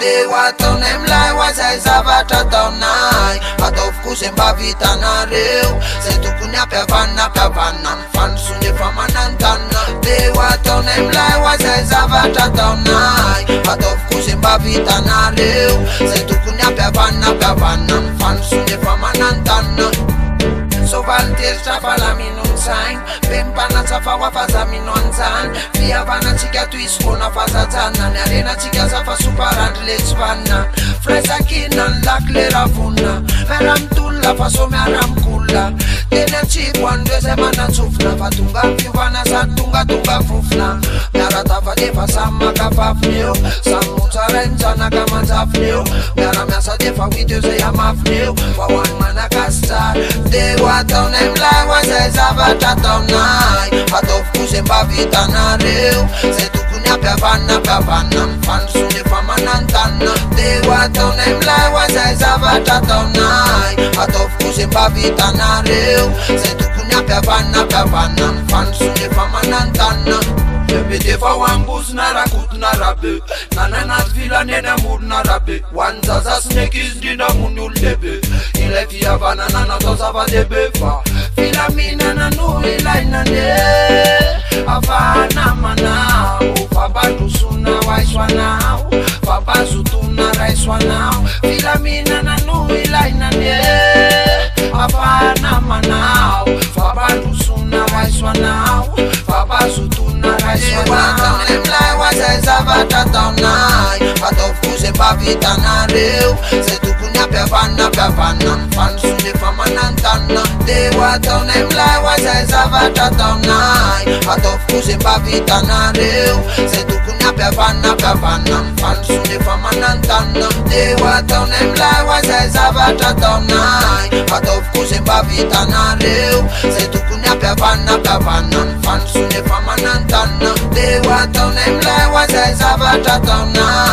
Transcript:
de oataonay milay oazay zavatra taonay atao voko ze mba vitanareo zay tokony ampyavanna mpiavanna nfanosoneefa manantanona de oataonay milay a zay zavatra taonay atao voko ze mba vitanareo zay tokony ampy avanina mpiavanna manoso advantage Chafala mi non sign Pempa uh. uh. na chafa wafaza mi zan chika na faza zana chika let's ravuna faso Tene mana tunga fufna sama kama mana deoataonay milay oa zay zavatra ataonayatao okoze mba vita anareo zay tokony ampiavannampavanna manosony efa manantanna de oataonay mily oa zay zavatra ataona atao foze m-vita anareo zay tokony ampi aanina mpiavanna mfanson efaaannnahyhaznamyoo na na na de lefy avanana natao zava na na filaminana no ilainane afanamanao fampandrosona hoaisoanao fampazotona raisoanao filaminana no ilainane afanamanao fampandrosona hoaisoanao fampazotona raisoanao itanare zay tokony ampiavanina ampavanna n fanosony efa mananntanna de oataonay mily oa za zvatra at aminay atao voko ze mba vitanaeo zay tokony ampiavanina mpiavanna ny anoony efa mananntann d otaonay mila oa zay zvatra to ainay atao voko za mba vitanareo zay tokony ampiavanna mpiavanna ny fanosony efa manantanona de oataonay ilay oa zay zatrt